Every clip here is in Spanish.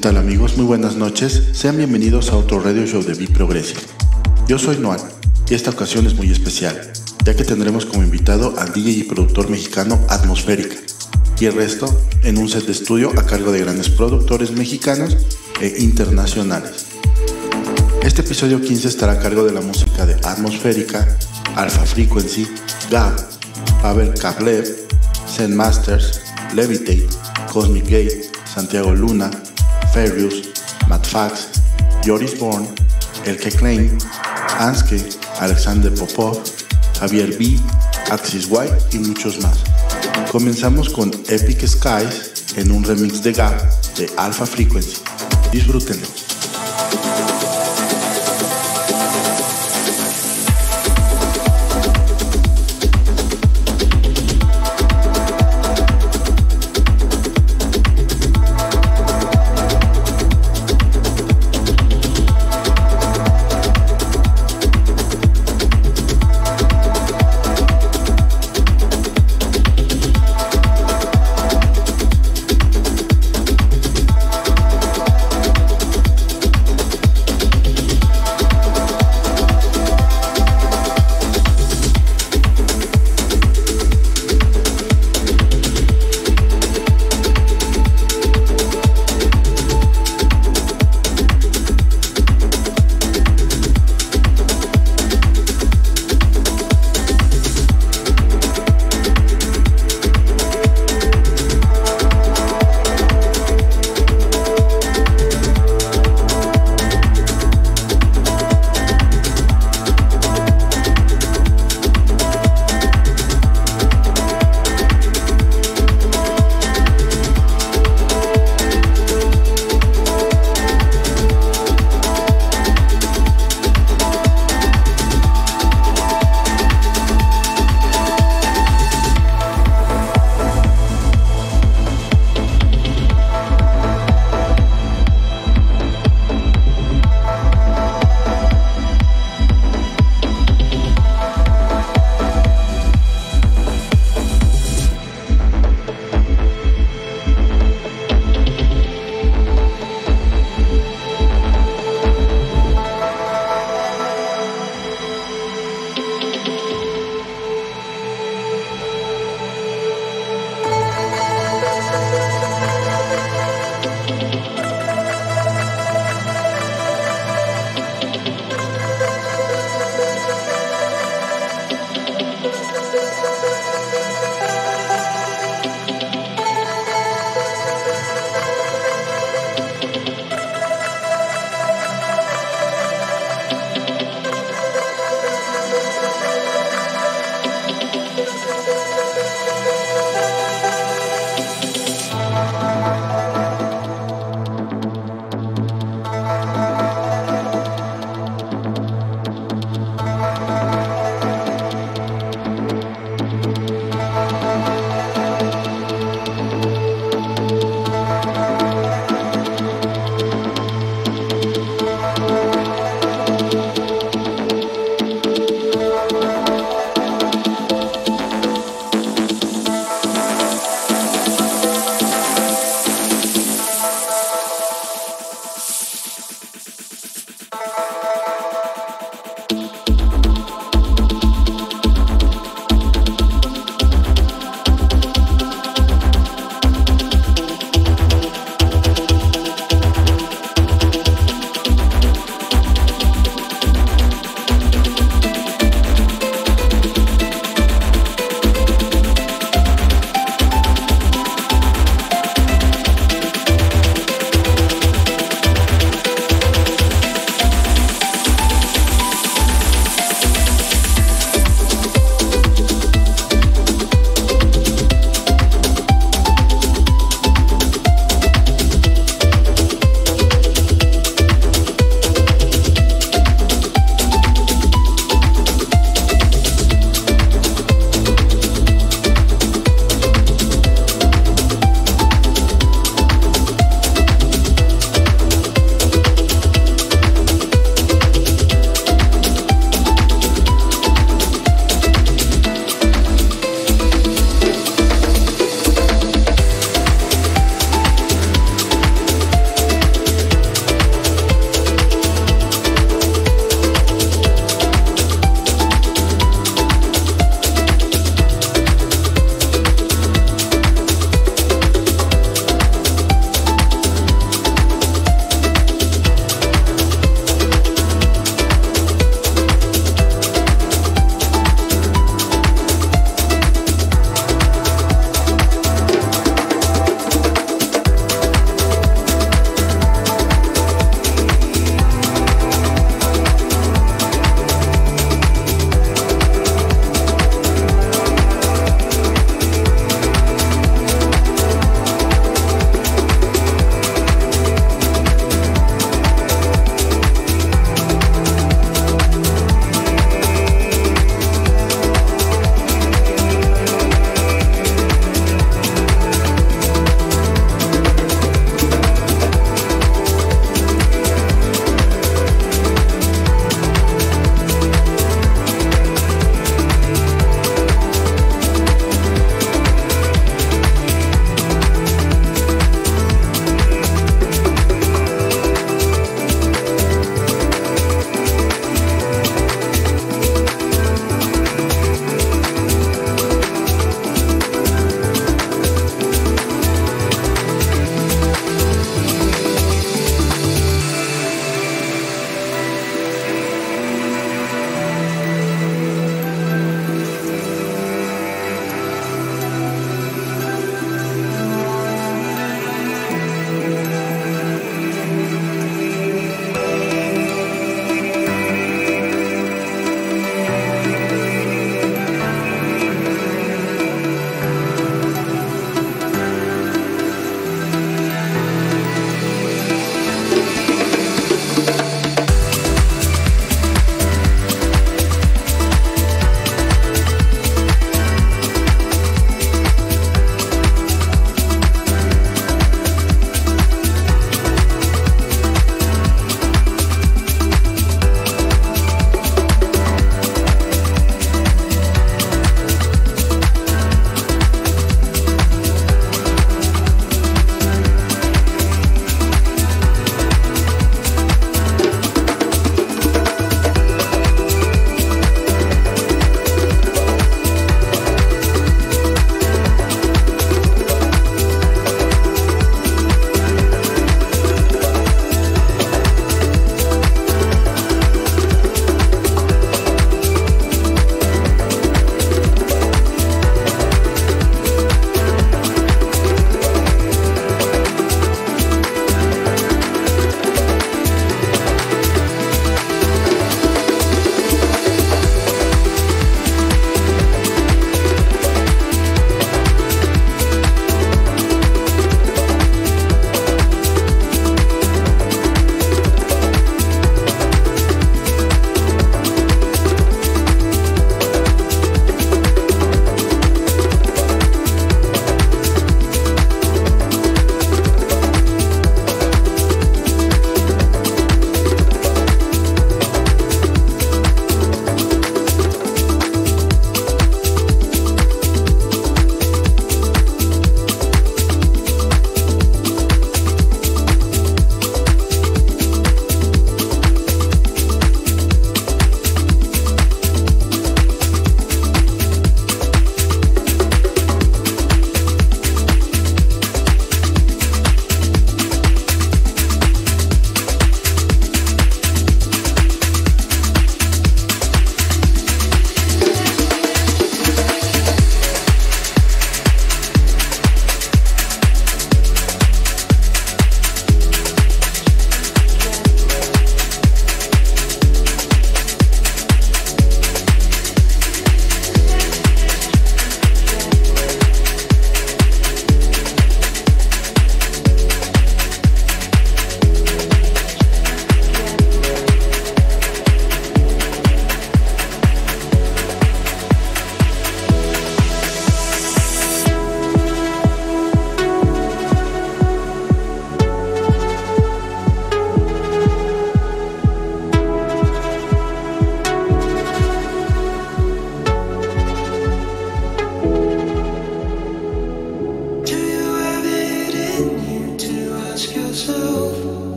tal amigos? Muy buenas noches. Sean bienvenidos a otro radio show de Be Progressive. Yo soy Noan y esta ocasión es muy especial, ya que tendremos como invitado al DJ y productor mexicano Atmosférica y el resto en un set de estudio a cargo de grandes productores mexicanos e internacionales. Este episodio 15 estará a cargo de la música de Atmosférica, Alpha Frequency, Gab, Pavel Kablev, Zen Masters, Levitate, Cosmic Gate, Santiago Luna, Ferius, Matt Fax, Joris Born, Elke Klein, Anske, Alexander Popov, Javier B, Axis White y muchos más. Comenzamos con Epic Skies en un remix de Gap de Alpha Frequency. Disfrútenlo.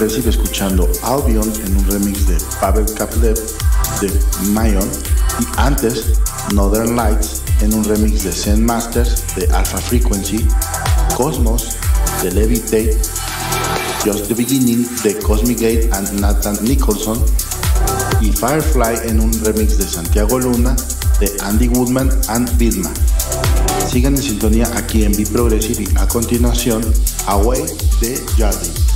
Progressive escuchando Albion en un remix de Pavel Kaplev de Mayon y antes Northern Lights en un remix de Zen Masters de Alpha Frequency, Cosmos de Levitate, Just the Beginning de Cosmic Gate and Nathan Nicholson y Firefly en un remix de Santiago Luna de Andy Woodman and Vilma. Sigan en sintonía aquí en Be Progressive y a continuación Away de Jardín.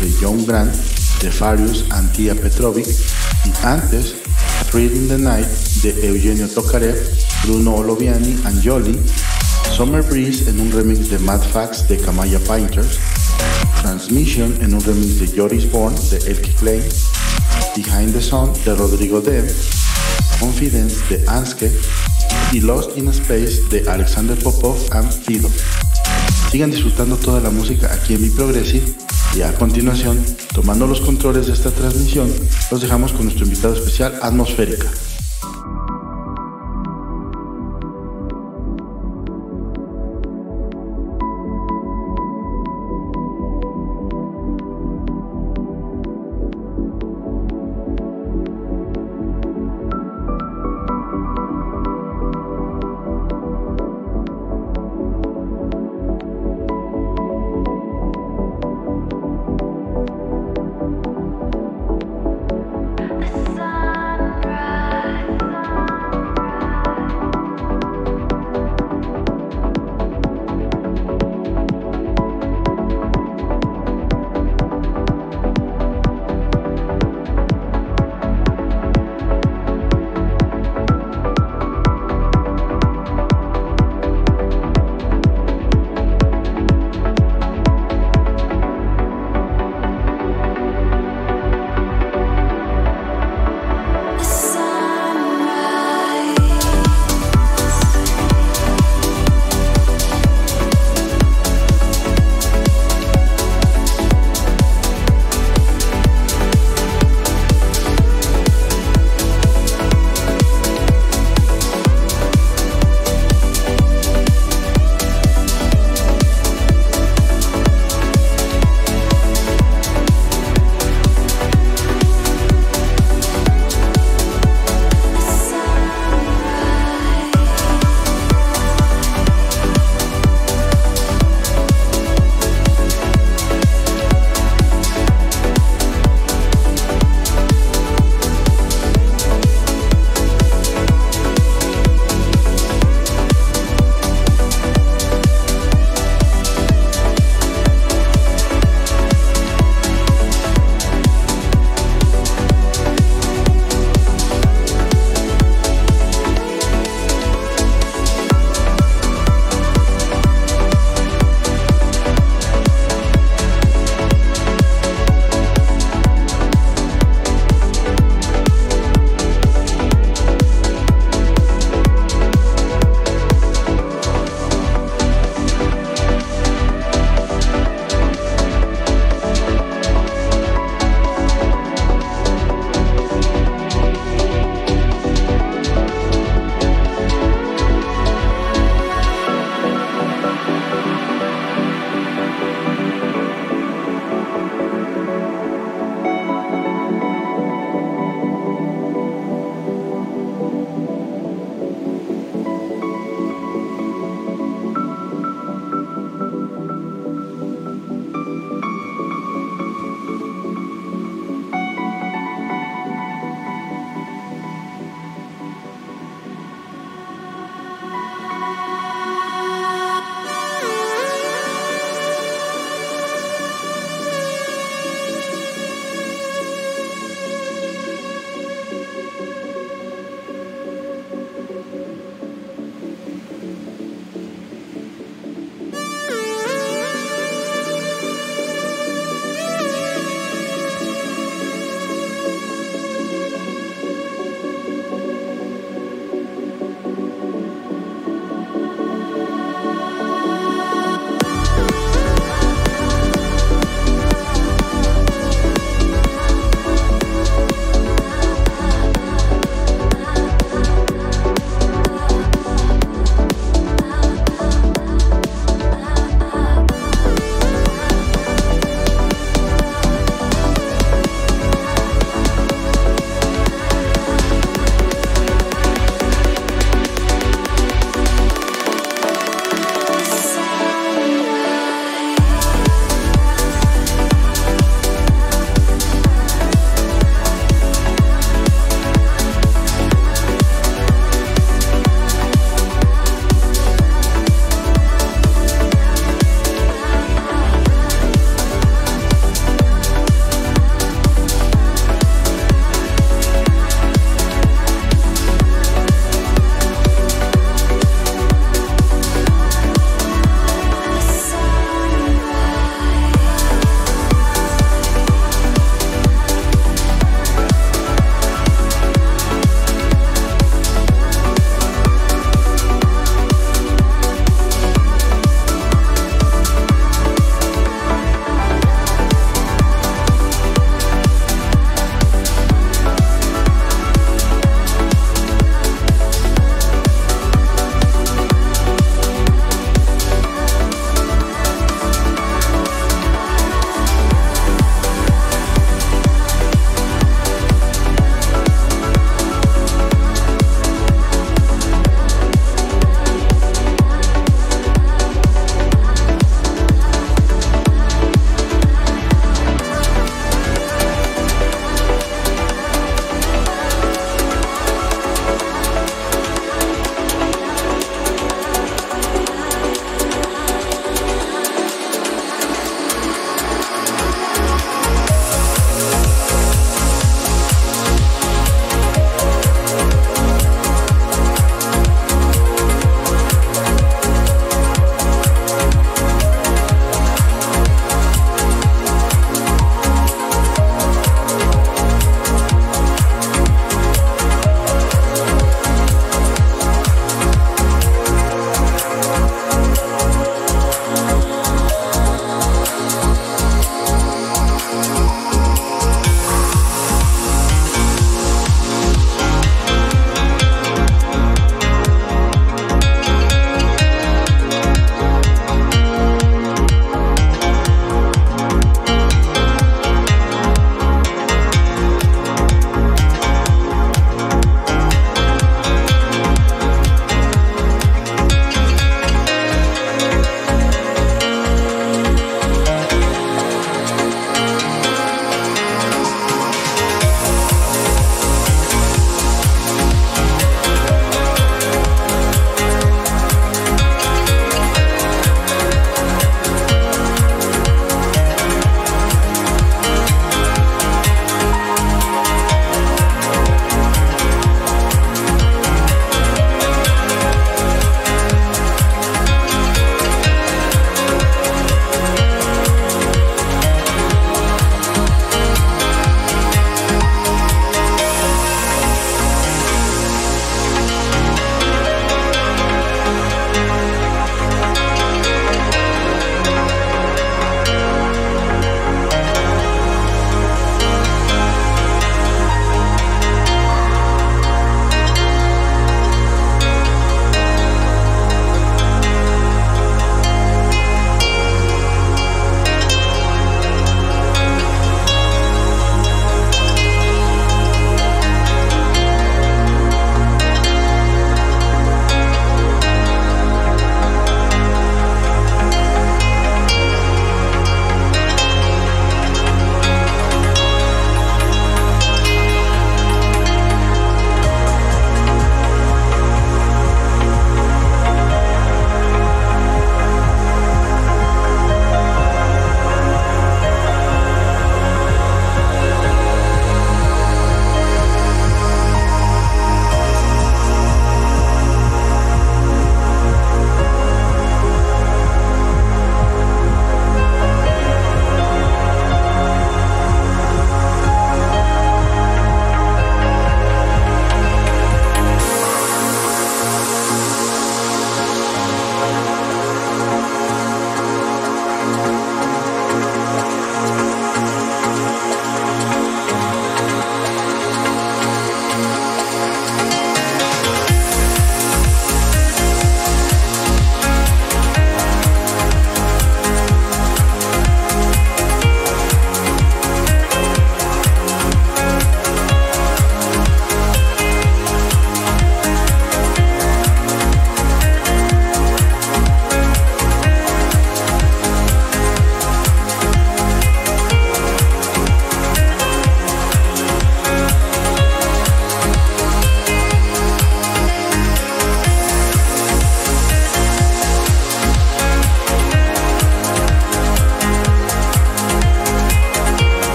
De John Grant, de Farius Antia Petrovic y antes Thrill in the Night de Eugenio Tokarev, Bruno Oloviani, Angioli, Summer Breeze en un remix de Mad Fax de Kamaya Painters, Transmission en un remix de Joris Born de Elkie Klein, Behind the Sun de Rodrigo Dev, Confidence de Anske y Lost in Space de Alexander Popov and Fido. Sigan disfrutando toda la música aquí en Mi Progressive y a continuación, tomando los controles de esta transmisión, los dejamos con nuestro invitado especial Atmosférica.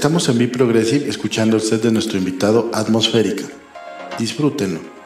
Estamos en Be Progressive escuchando el de nuestro invitado Atmosférica. Disfrútenlo.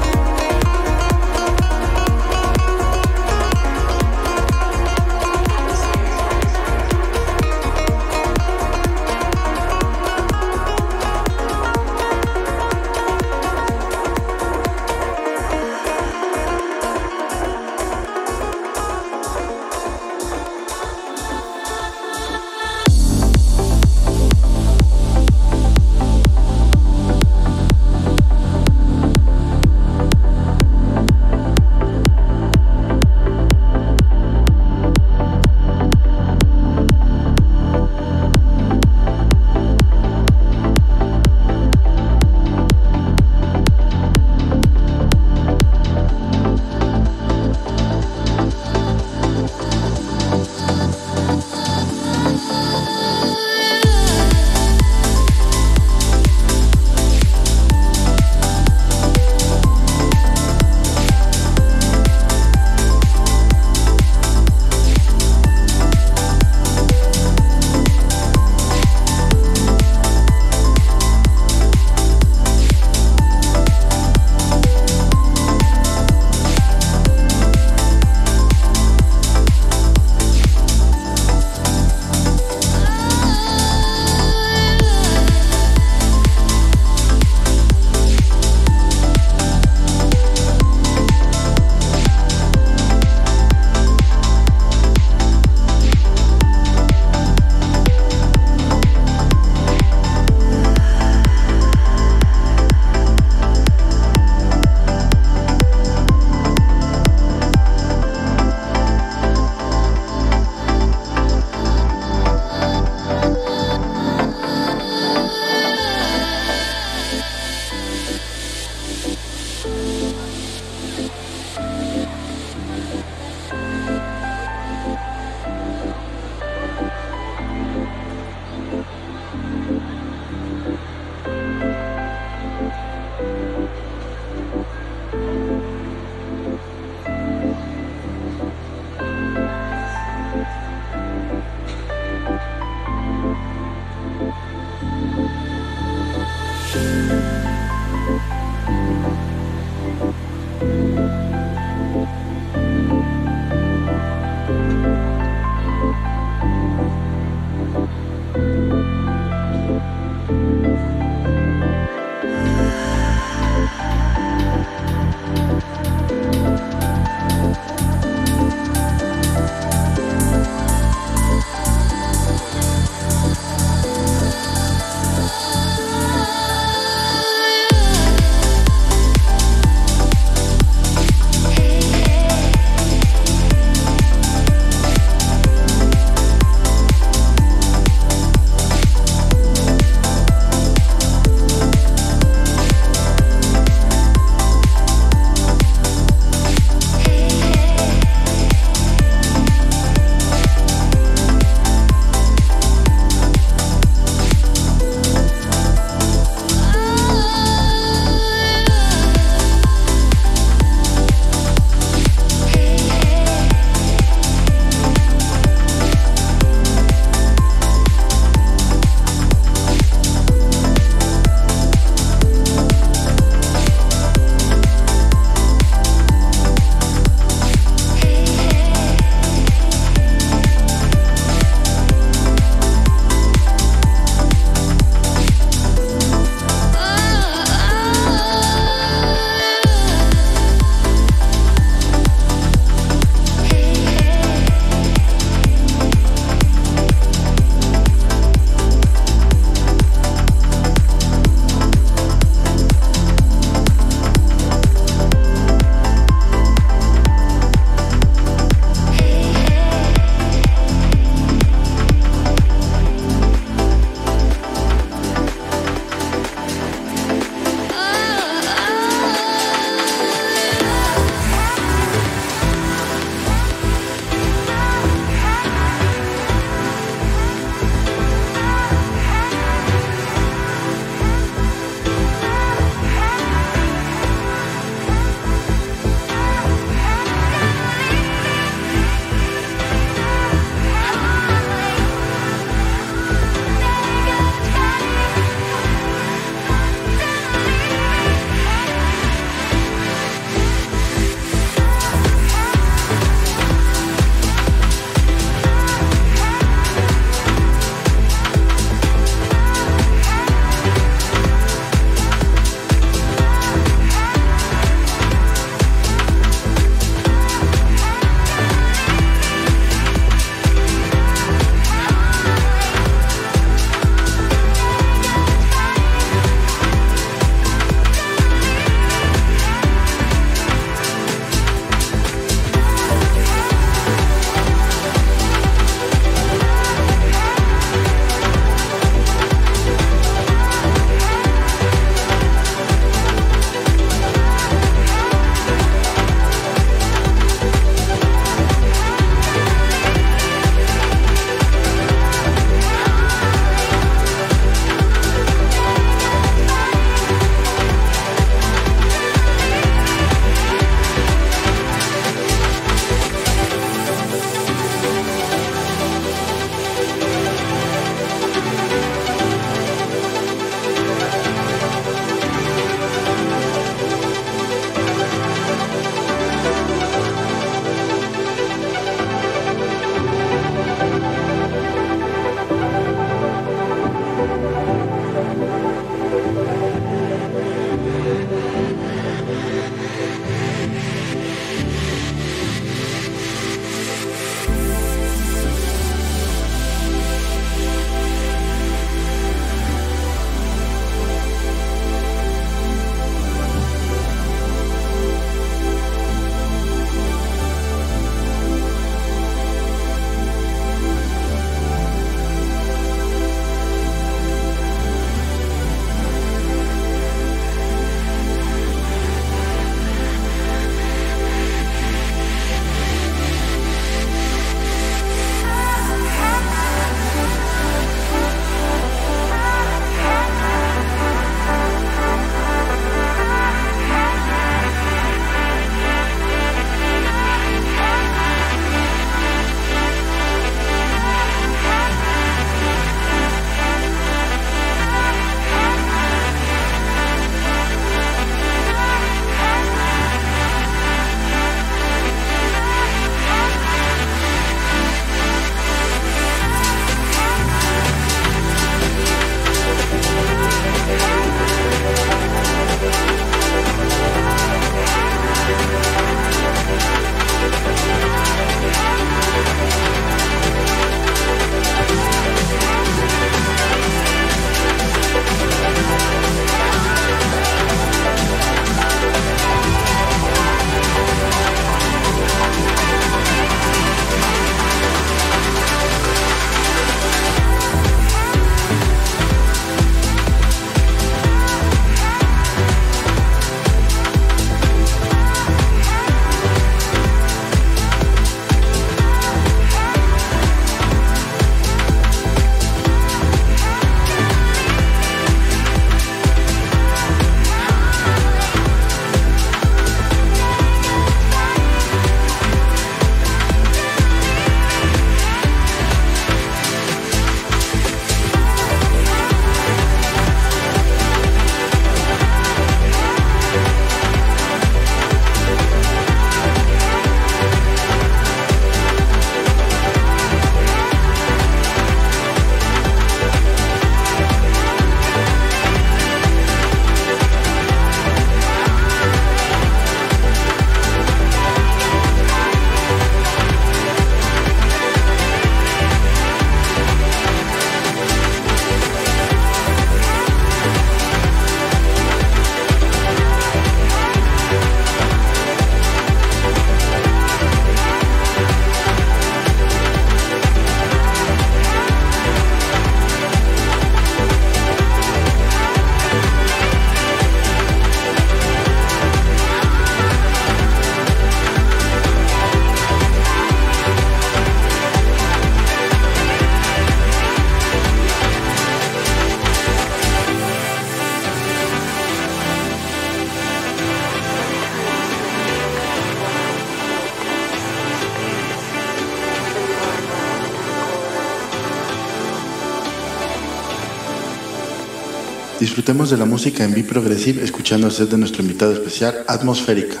Disfrutemos de la música en B-Progressive escuchando el de nuestro invitado especial, Atmosférica.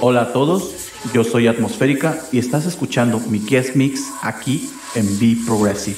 Hola a todos, yo soy Atmosférica y estás escuchando mi guest mix aquí en Be Progressive.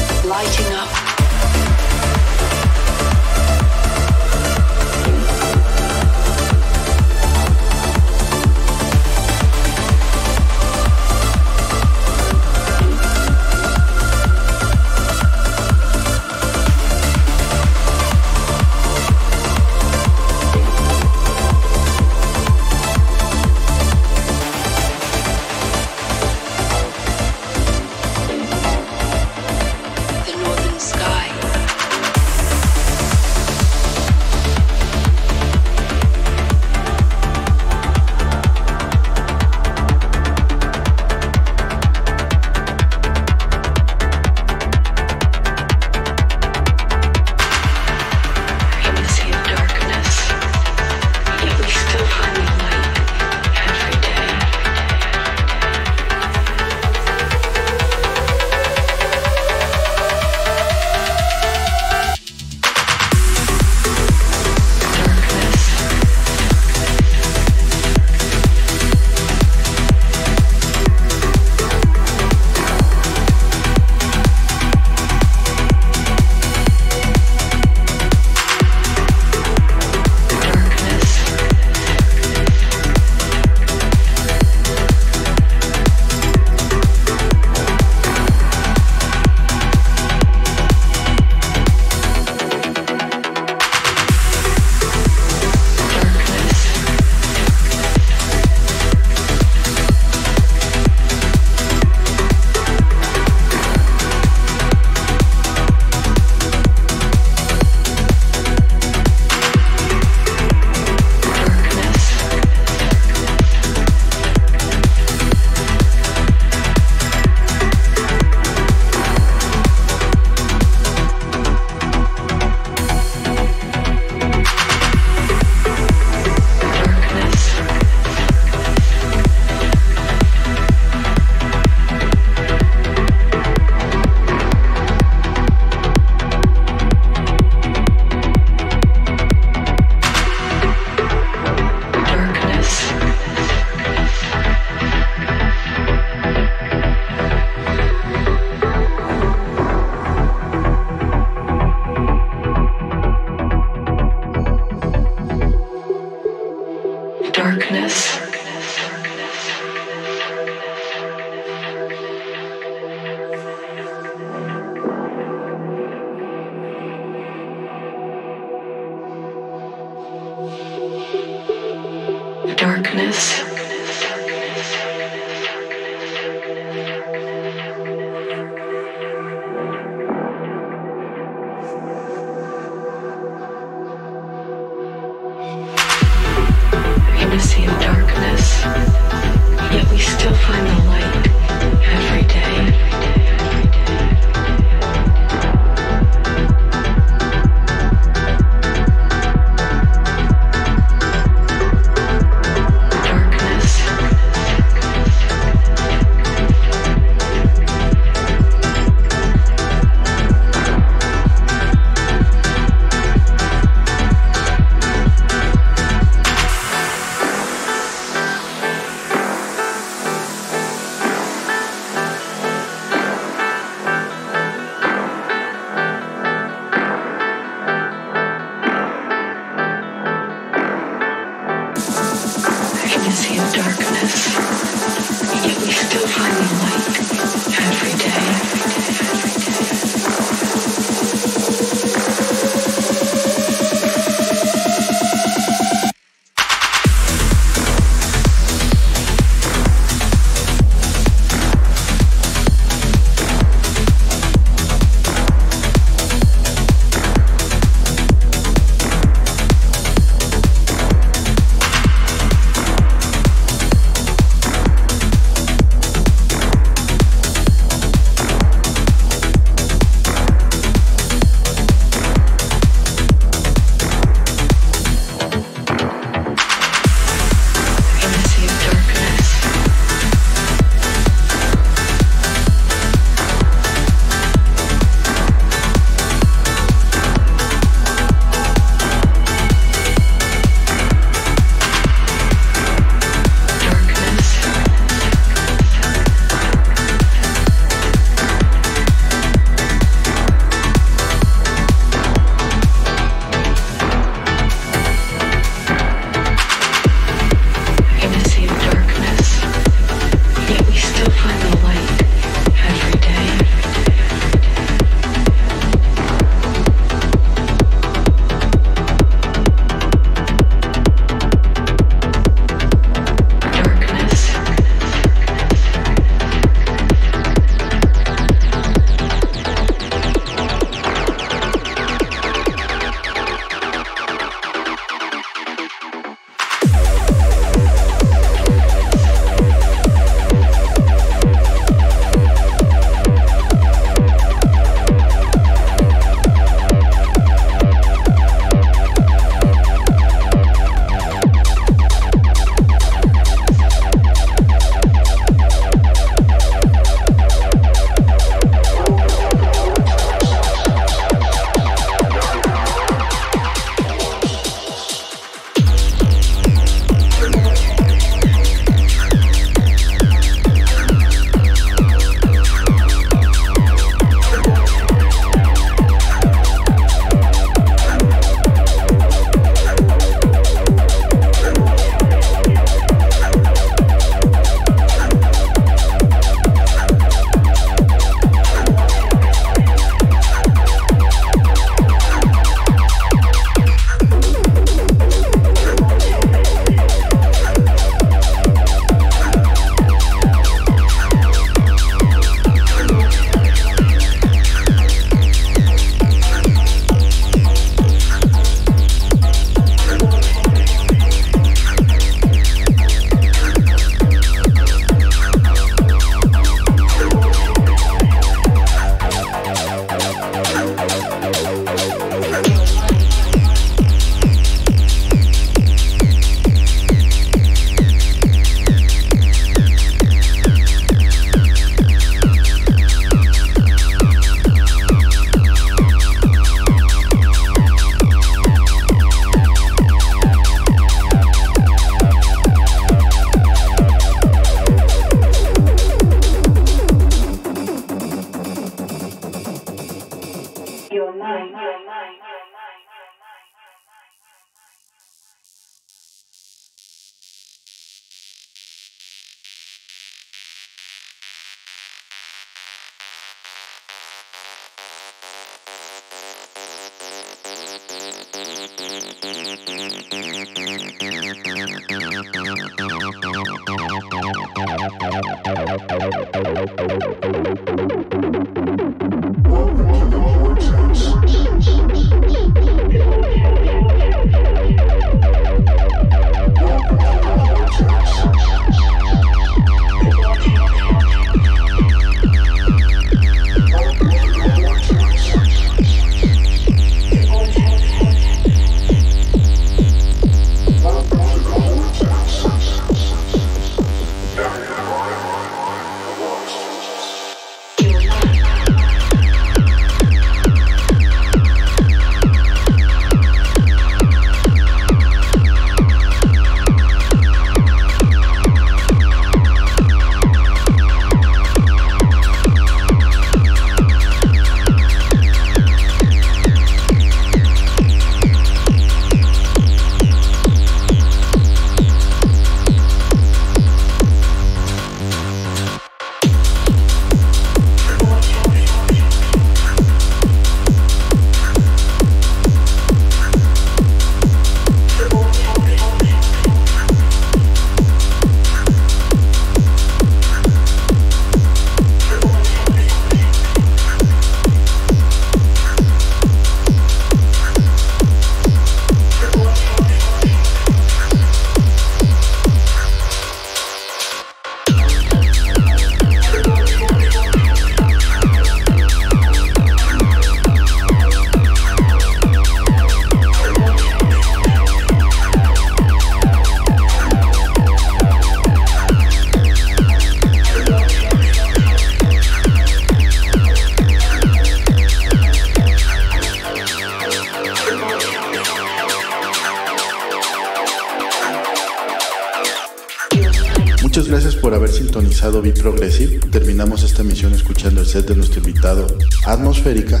Progressive, terminamos esta emisión escuchando el set de nuestro invitado Atmosférica.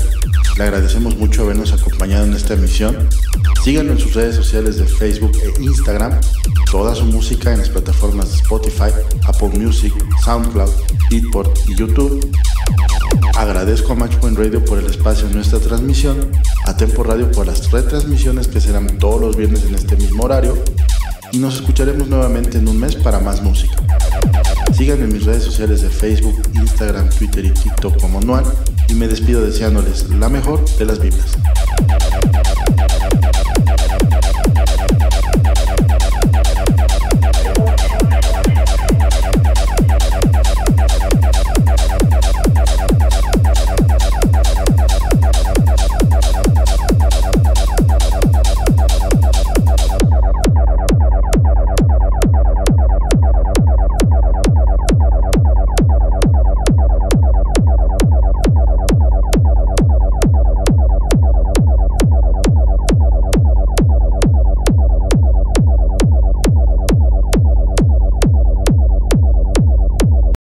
Le agradecemos mucho habernos acompañado en esta emisión. Síganlo en sus redes sociales de Facebook e Instagram. Toda su música en las plataformas de Spotify, Apple Music, SoundCloud, Beatport y YouTube. Agradezco a Matchpoint Radio por el espacio en nuestra transmisión, a Tempo Radio por las retransmisiones que serán todos los viernes en este mismo horario y nos escucharemos nuevamente en un mes para más música. Síganme en mis redes sociales de Facebook, Instagram, Twitter y TikTok como Noan y me despido deseándoles la mejor de las vibras.